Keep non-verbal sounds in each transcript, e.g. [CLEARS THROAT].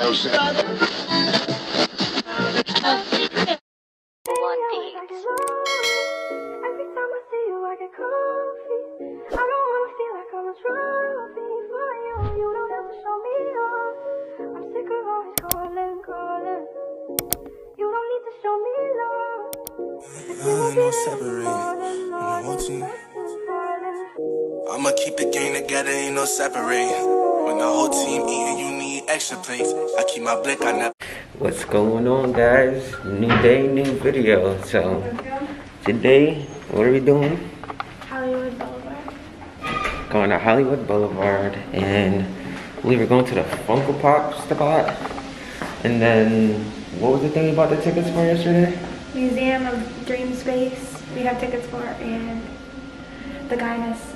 One beat. I see you, I get coffee. I don't wanna feel like I'm a trophy for you. You don't have to show me love. I'm sick of always calling, calling. You don't need to show me love. If you ah, ain't be no there separating more than in the more whole than team. blessings falling. I'ma keep the gang together, ain't no separating. When the whole team eating, you need extra plates. I keep my blick, I never. What's going on guys? New day, new video. So today, what are we doing? Hollywood Boulevard. Going to Hollywood Boulevard and we were going to the Funko Pop spot. And then what was the thing about the tickets for yesterday? Museum of Dream Space. We have tickets for and the Guinness,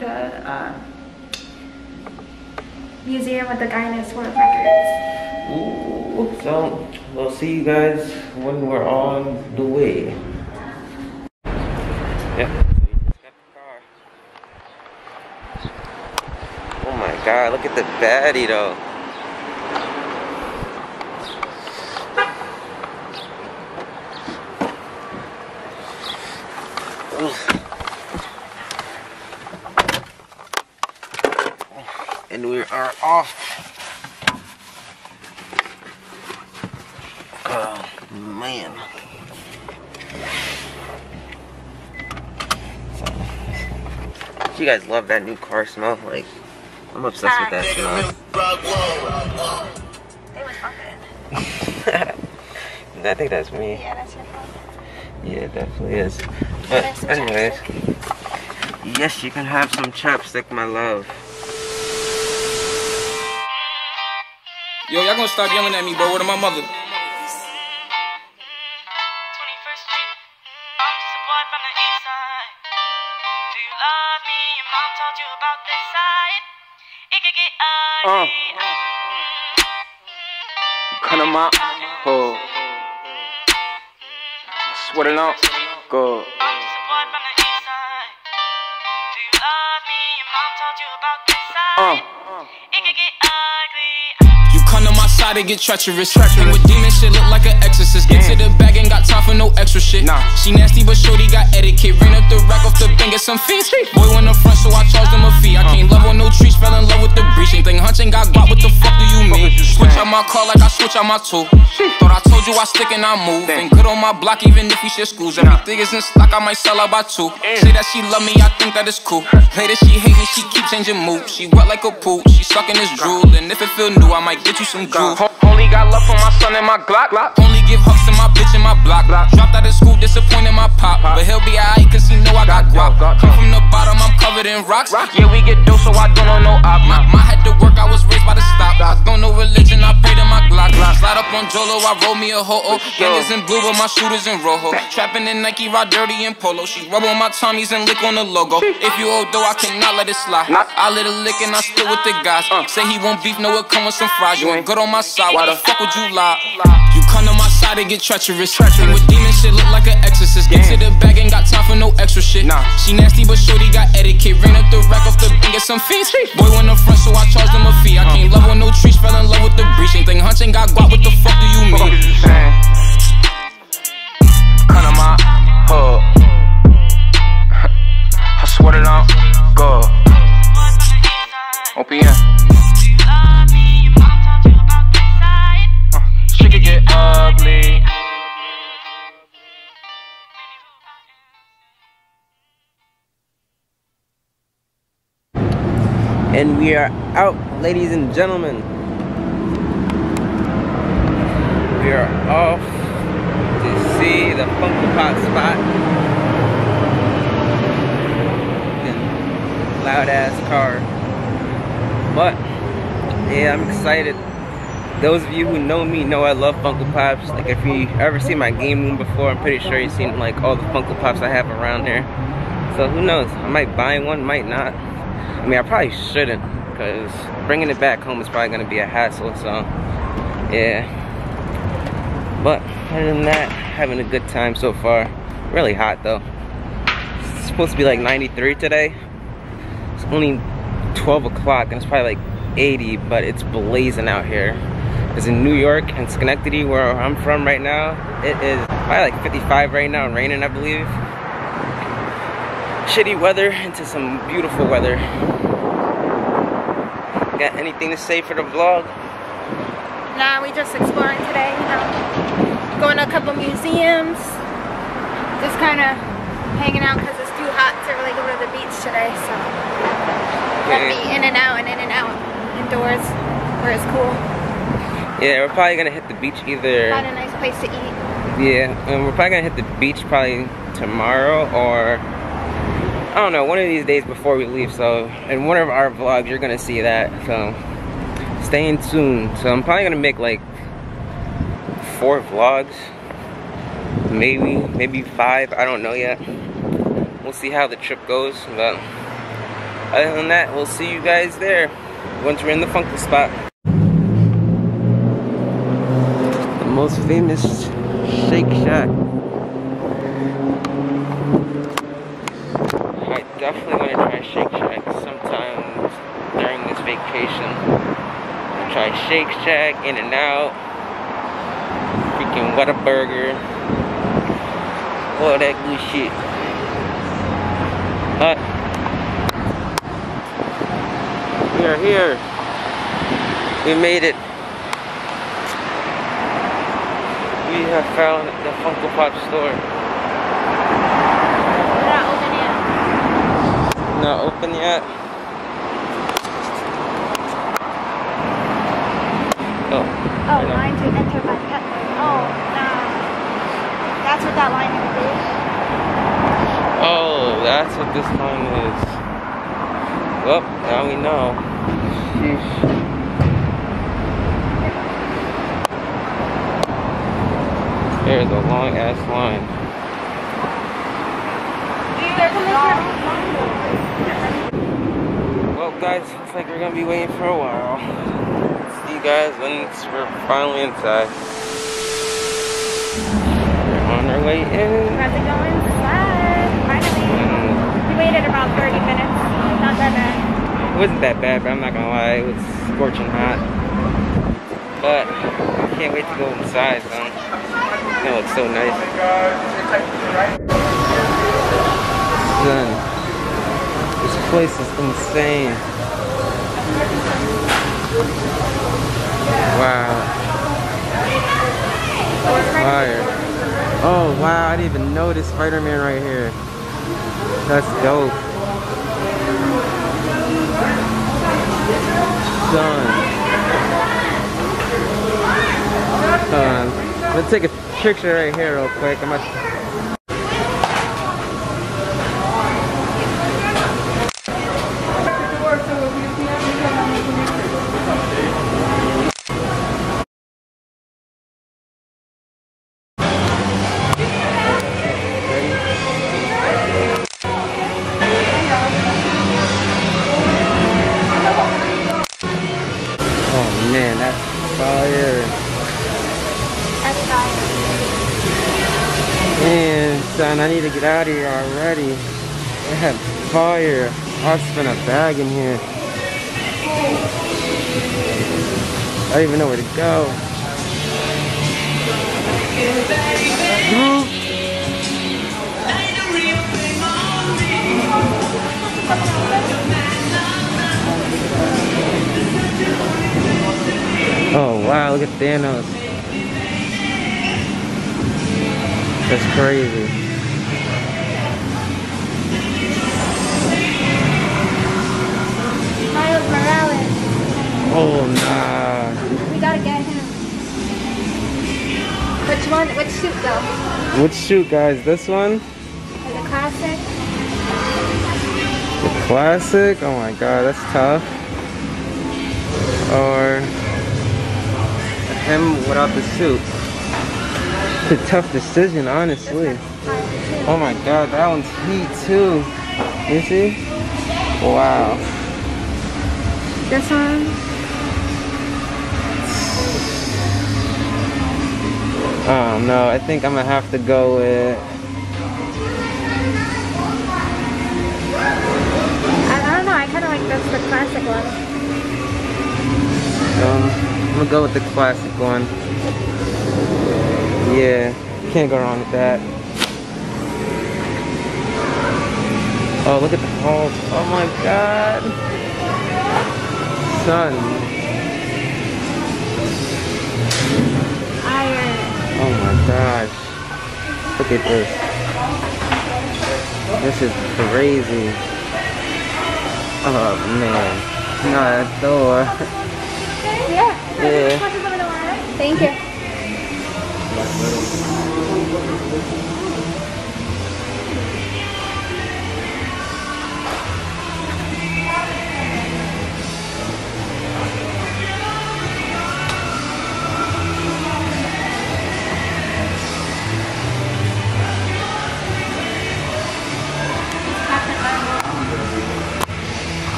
the uh, Museum with the Guinness World Records. Ooh, so we'll see you guys when we're on the way. Car. Oh my god, look at the baddie though. And we are off. Oh man. You guys love that new car smell? Like, I'm obsessed with that smell. It was fucking. I think that's me. Yeah, that's your fault. Yeah, it definitely is. But anyways, yes, you can have some chapstick, my love. Yo, y'all gonna stop yelling at me, bro. Where uh. to my mother? 21st Street. I'm just a boy from the east side. Come to my side and get treacherous. Hang with demons, shit look like an exorcist. Get to the bag, ain't got time for no extra shit. Nah. She nasty, but shorty got etiquette. Ran up the rack off the bank, get some fees. Boy went up front, so I charged him a fee. I can't love on no trees, fell in love with the breach. Ain't think hunch ain't got guap, what the fuck do you mean? Switch out my car like I switch out my tool. Thought I told you I stick and I move. Ain't good on my block, even if we share schools. Everything is in stock, I might sell out by two. Mm. Say that she love me, I think that is cool. Later she hate me, she keep changing moves. She wet like a pool, she sucking this drool. And if it feel new, I might get you some jewels. Only got love for my son and my Glock. Only give hugs to my bitch and my block. Dropped out of school, disappointed my pop. But he'll be alright, cause he know I got guap. Come from the bottom, I'm covered in rocks. Yeah, we get dough, so I don't know no op. My, my had to work, I was raised by the stop. I don't know religion, I pray to my Glock. Slide up on Jolo, I roll me a ho-oh. Gang is in blue, but my shooters in rojo. Trapping in Nike, ride dirty in polo. She rub on my tummies and lick on the logo. If you old though, I cannot let it slide. I let it lick and I split with the guys. Say he won't beef, no, it come with some fries. You ain't good on my side, why the fuck would you lie? You come to my side and get treacherous. Hang with demons, shit look like an exorcist. Get to the bag, ain't got time for no extra shit. Nah. She nasty, but shorty got etiquette. Ran up the rack off the bank, get some fees. Boy went up front, so I charged him a fee. I uh. can't love on no trees, fell in love with the breach. Ain't think hunch ain't got guap, what the fuck do you mean? To my hood. I swear to God, go. OPM. And we are out, ladies and gentlemen. We are off to see the Funko Pop spot. Loud ass car. But, yeah, I'm excited. Those of you who know me know I love Funko Pops. Like, if you ever seen my game room before, I'm pretty sure you've seen, like, all the Funko Pops I have around there. So, who knows? I might buy one, might not. I mean, I probably shouldn't, because bringing it back home is probably going to be a hassle, so, yeah. But, other than that, having a good time so far. Really hot, though. It's supposed to be like 93 today. It's only 12 o'clock, and it's probably like 80, but it's blazing out here. It's in New York and Schenectady, where I'm from right now. It is probably like 55 right now and raining, I believe. Shitty weather into some beautiful weather. Got anything to say for the vlog? Nah, we just exploring today, you know. Going to a couple museums. Just kind of hanging out because it's too hot to really go to the beach today, so. Gonna be in and out and in and out indoors where it's cool. Yeah, we're probably gonna hit the beach either. Find a nice place to eat. Yeah, and we're probably gonna hit the beach probably tomorrow or I don't know, one of these days before we leave. So in one of our vlogs, you're gonna see that. So staying tuned. So I'm probably gonna make like four vlogs, maybe, maybe five. I don't know yet. We'll see how the trip goes. But other than that, we'll see you guys there once we're in the funky spot. The most famous Shake Shack. I definitely want to try Shake Shack sometime during this vacation. Try Shake Shack, In and Out, freaking Whataburger, all that good shit. But we are here. We made it. We have found the Funko Pop store. We're not open yet. Not open yet. Oh. Oh, line to enter by pet. Oh, nah. That's what that line is. Oh, that's what this line is. Well, now we know. Sheesh. There's a long ass line. Well, guys, looks like we're gonna be waiting for a while. See you guys once we're finally inside. We're on our way in. we About to go inside. Finally. Mm. We waited about 30 minutes. Not that bad. It wasn't that bad, but I'm not gonna lie, it was scorching hot. But I can't wait to go inside, though. No, it's so nice. Son, this place is insane. Wow. Fire. Oh wow, I didn't even notice Spider-Man right here. That's dope. Done. Let's take a picture right here real quick. I'm gonna... I here already. They have fire. I'll spend a bag in here. I don't even know where to go. Oh wow, look at Thanos. That's crazy. Oh nah. We gotta get him. Which one? Which suit though? Which shoot, guys? This one? It classic? The classic? Oh my god, that's tough. Or him without the suit. It's a tough decision, honestly. Oh my god, that one's heat too. You see? Wow. This one? Oh no, I think I'm gonna have to go with. I, I don't know. I kind of like this, the classic one. Um, I'm gonna go with the classic one. Yeah, can't go wrong with that. Oh, look at the holes. Oh my god. Son. Gosh. Look at this. This is crazy. Oh man. Not a door. Yeah. Yeah. Thank you.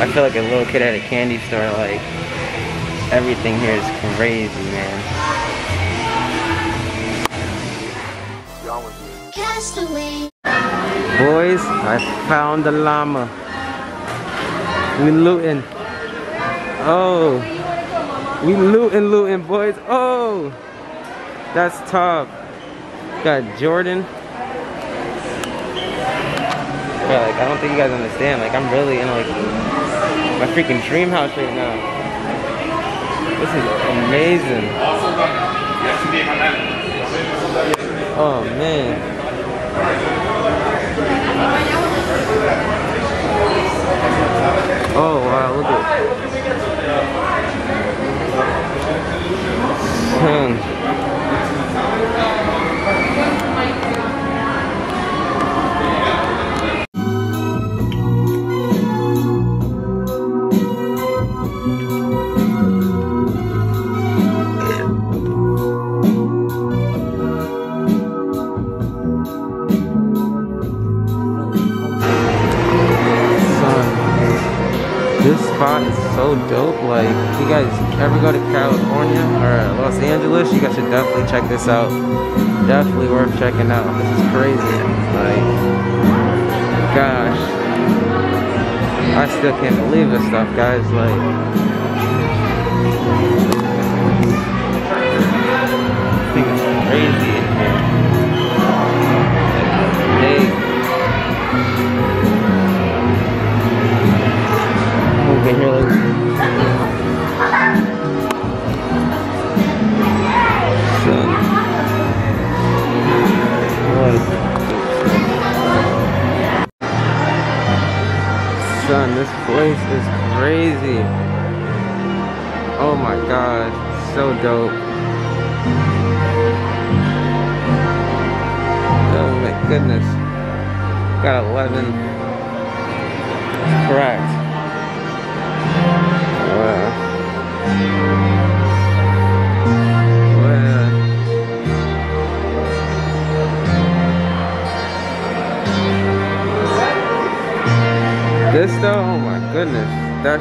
I feel like a little kid at a candy store. Like everything here is crazy, man. Boys, I found the llama. We looting. Oh, we looting, looting, boys. Oh, that's tough. Got Jordan. Like I don't think you guys understand. Like I'm really in like my freaking dream house right now. This is amazing. Oh man. Check this out. Definitely worth checking out. This is crazy. Like, gosh. I still can't believe this stuff, guys. Like,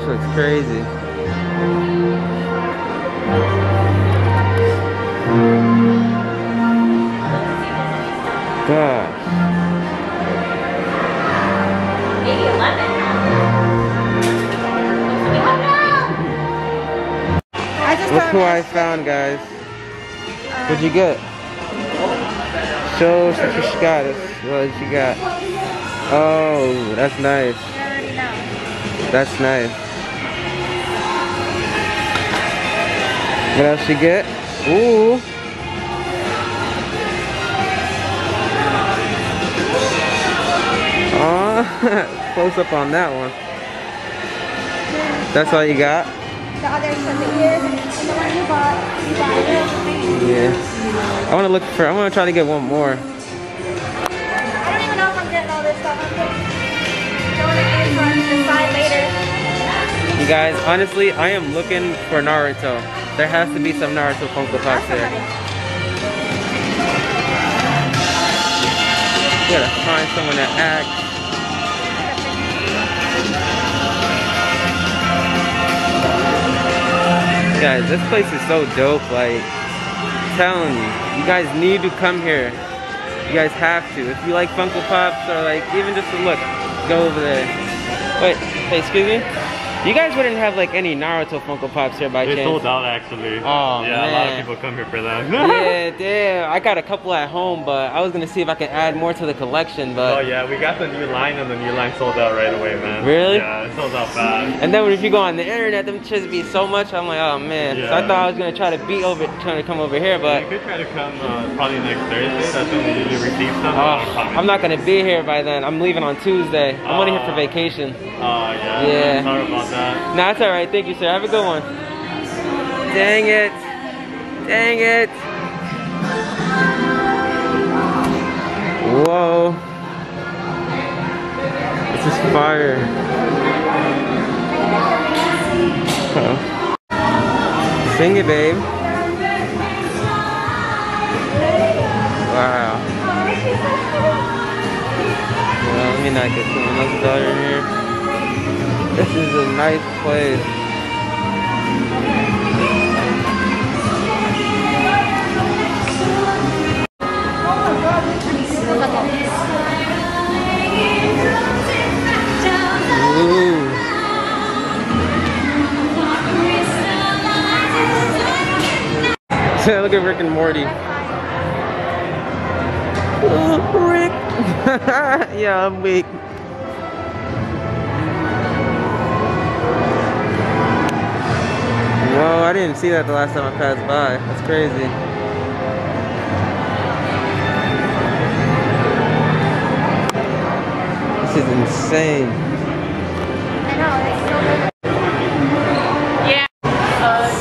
looks crazy. Gosh. Maybe 11. I just Look who I found, guys. Uh, What'd you get? Show us what you got. What did you got? Oh, that's nice. I already know. That's nice. What else you get? Ooh. Aw, [LAUGHS] close up on that one. That's all you got? The other so the ears and the one you bought. You bought it. Yeah. I want to look for, I want to try to get one more. I don't even know if I'm getting all this stuff. I'm going to decide later. You guys, honestly, I am looking for Naruto. There has to be some Naruto Funko Pops there. You gotta find someone to act. Guys, this place is so dope. Like, I'm telling you, you guys need to come here. You guys have to. If you like Funko Pops or like even just to look, go over there. Wait, hey, excuse me? You guys wouldn't have like any Naruto Funko Pops here by They chance? sold out actually. Oh, yeah, a lot of people come here for them. yeah, [LAUGHS] damn. I got a couple at home, but I was gonna see if I could add more to the collection, but. Oh yeah, we got the new line and the new line sold out right away, man. Really? Yeah, it sold out fast. And then if you go on the internet, them chits be so much. I'm like, oh man. Yeah. So I thought I was gonna try to beat over, trying to come over here, but you could try to come uh, probably next Thursday. That's when we usually receive some. oh, I'm not gonna be here by then. I'm leaving on Tuesday. I'm only here for Oh. vacation. Oh yeah. Yeah. That. Nah, it's all right. Thank you, sir. Have a good one. Dang it. Dang it. Whoa. This is fire. Huh. Sing it, babe. Wow. Well, let me not get someone else's daughter here. This is a nice place. Ooh. [LAUGHS] Look at Rick and Morty. Rick. [LAUGHS] yeah, I'm weak. Whoa, I didn't see that the last time I passed by. That's crazy. This is insane. I know, it's so Yeah.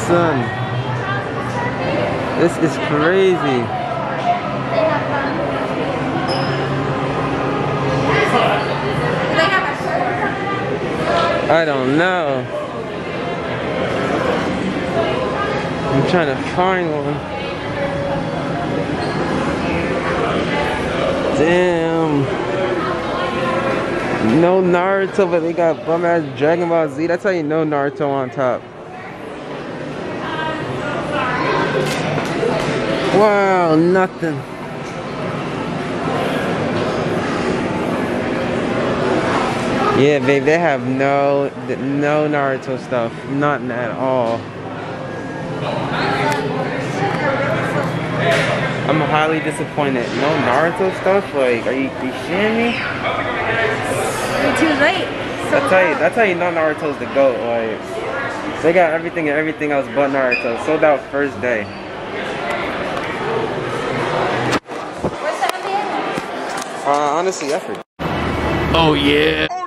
Son. This is crazy. They have a store. I don't know. I'm trying to find one. Damn. No Naruto, but they got bum ass Dragon Ball Z. That's how you know Naruto on top. Wow, nothing. Yeah, babe, they have no no Naruto stuff, nothing at all. I'm highly disappointed. No Naruto stuff? Like, are you, you shitting me? You're too late. So That's how you, that's how you know Naruto's the GOAT. Like, they got everything and everything else but Naruto. Sold out first day. Where's the NBA? Uh, honestly, effort. Oh yeah.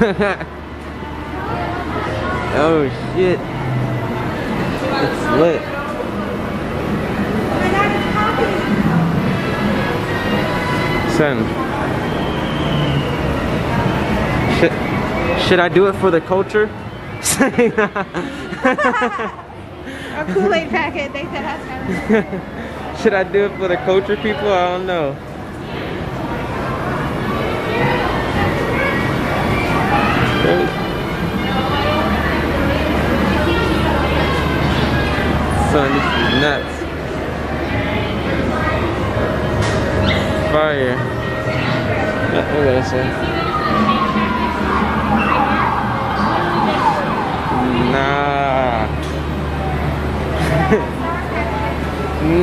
[LAUGHS] oh shit. It's lit. Son. Should, should I do it for the culture? [LAUGHS] A Kool-Aid packet. They said that's kind of. should I do it for the culture people? I don't know. Son, this is nuts. Fire. What did I say? Nah.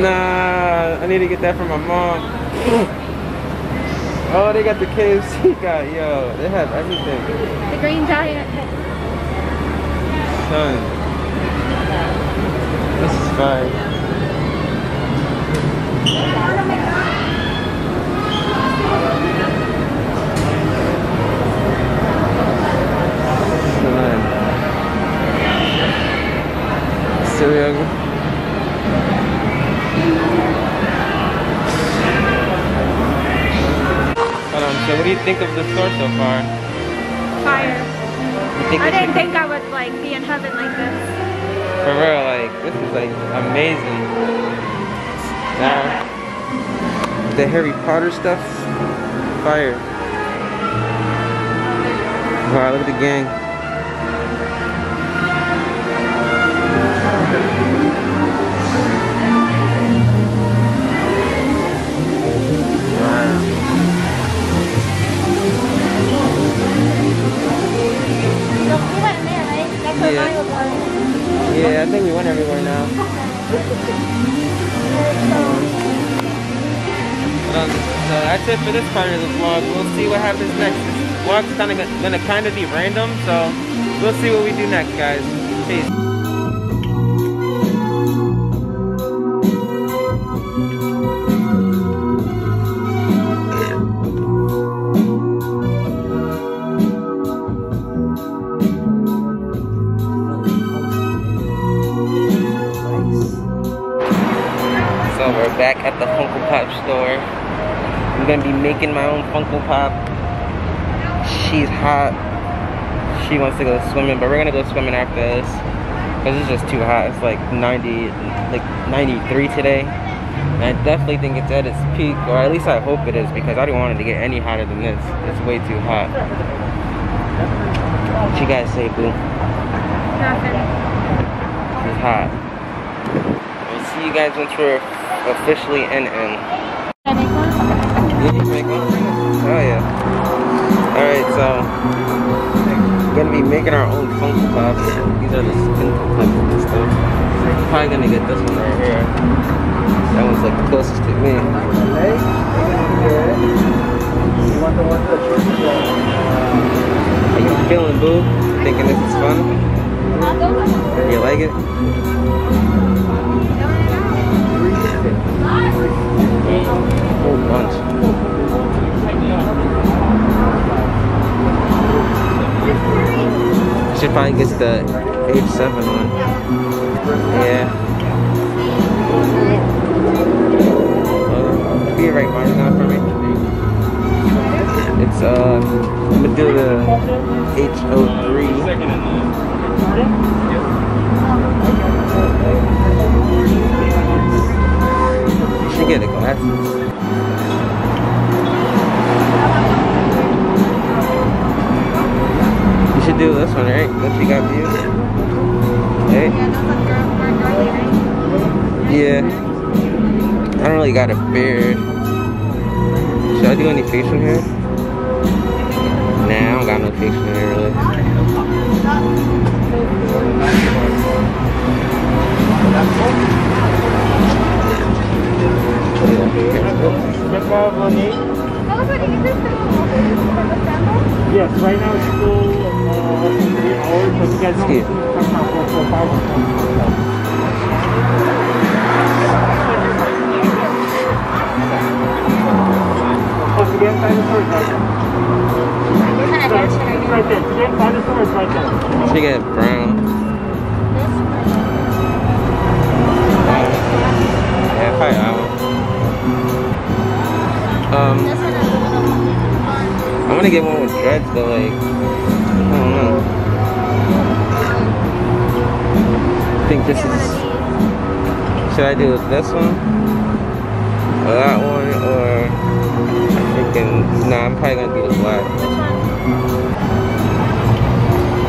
[LAUGHS] nah. I need to get that from my mom. [CLEARS THROAT] oh, they got the KFC [LAUGHS] guy. Yo, they have everything. The green giant. Son. This is fire. Son. Cereal. Hold on, so what do you think of the store so far? Fire. I didn't think I would like be in heaven like this. For real, like, this is like amazing. The Harry Potter stuff, fire. Wow, look at the gang. Part of the vlog. We'll see what happens next. This vlog's kind of gonna kind of be random, so we'll see what we do next, guys. Peace. Gonna be making my own Funko Pop. She's hot. She wants to go swimming, but we're gonna go swimming after this. Cause it's just too hot. It's like 90, like 93 today. And I definitely think it's at its peak, or at least I hope it is, because I don't want it to get any hotter than this. It's way too hot. What you guys say, boo? Nothing. She's hot. We'll see you guys once we're officially in in. Oh yeah. Alright, so we're gonna be making our own Funko Pops. These are the spin clips and stuff. Probably gonna get this one right here. That one's like the closest to me. How you feeling, boo? Thinking this is fun? You like it? Should probably get the H7 one. Yeah. Be right behind now for me. It's uh, I'm gonna do the H03. You should get the glasses. Should do this one, right? Don't you got views? Right? Yeah. I don't really got a beard. Should I do any facial hair? Nah, I don't got no facial hair really. Yes, right now gonna get one with dreads, but like, I don't know. I think this is. Should I do this one? Or that one? Or. Nah, I'm probably gonna do the black.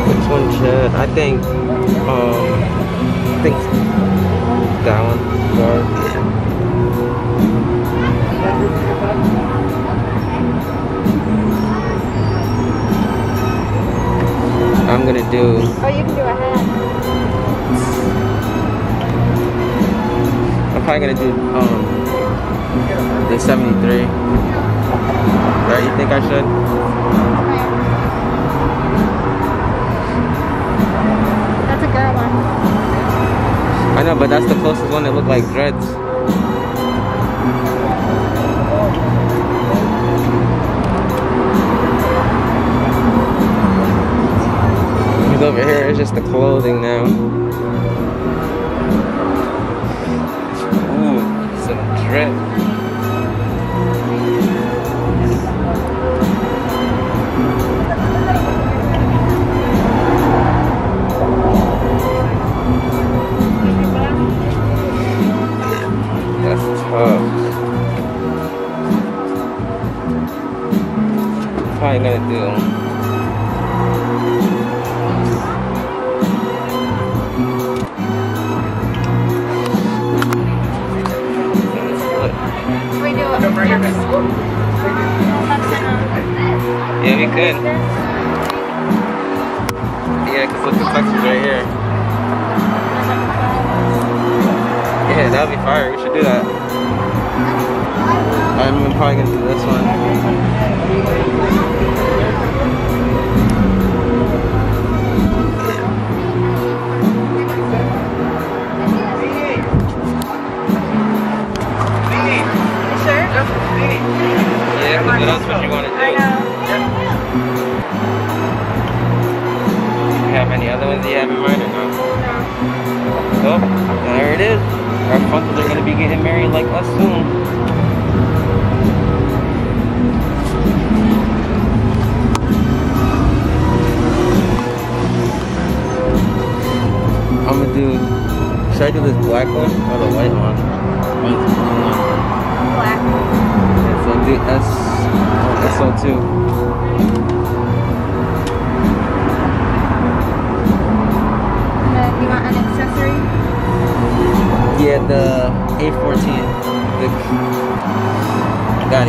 Which one? Should I think? Um, I think that one. Or, gonna do. Oh, you can do a hat. I'm probably gonna do um the 73. Right? You think I should? That's a girl one. I know, but that's the closest one that looked like dreads. He's over here, it's just the clothing now. Ooh, some drip.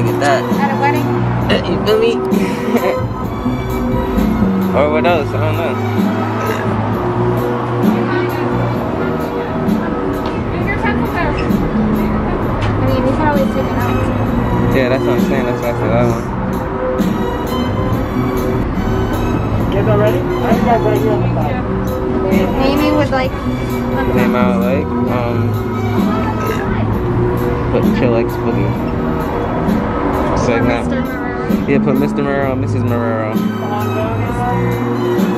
Gotta get that. At a wedding? You feel me? [LAUGHS] or what else? I don't know. I mean, we can always take it out. Yeah, that's what I'm saying. That's why I said that one. You guys all ready? I think guys right here on the side. Amy would like. The name I would like. Um, But chill Chillax Boogie. So Or now, Mr. Marrero. yeah, put Mr. Marrero, Mrs. Marrero. Come on down, everybody.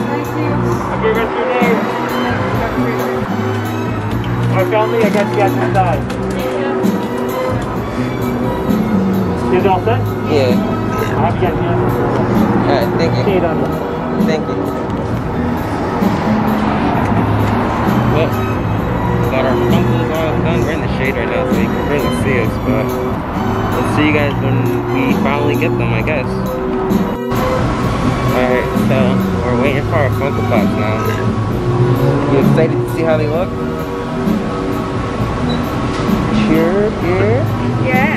Thank you. Have a good your day. Our family, I got you guys inside. You guys all set? Yeah. I'll have you guys. Alright, thank See you. you. Thank you. Well, got our funkles all done. We're in the shade right now, so you can barely see us, but we'll see you guys when we finally get them, I guess. Alright, so we're waiting for our Funko Pops now. You excited to see how they look? Sure, yeah. Yeah.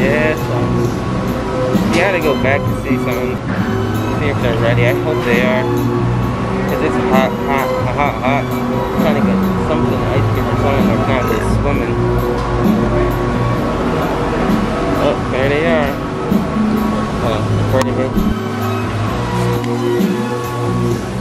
Yeah, so you gotta go back to see some, see if they're ready. I hope they are. Cause it's hot, hot, hot, hot. I'm trying to get something, ice cream or something, or if not, just swimming. There they are. Oh, recording me.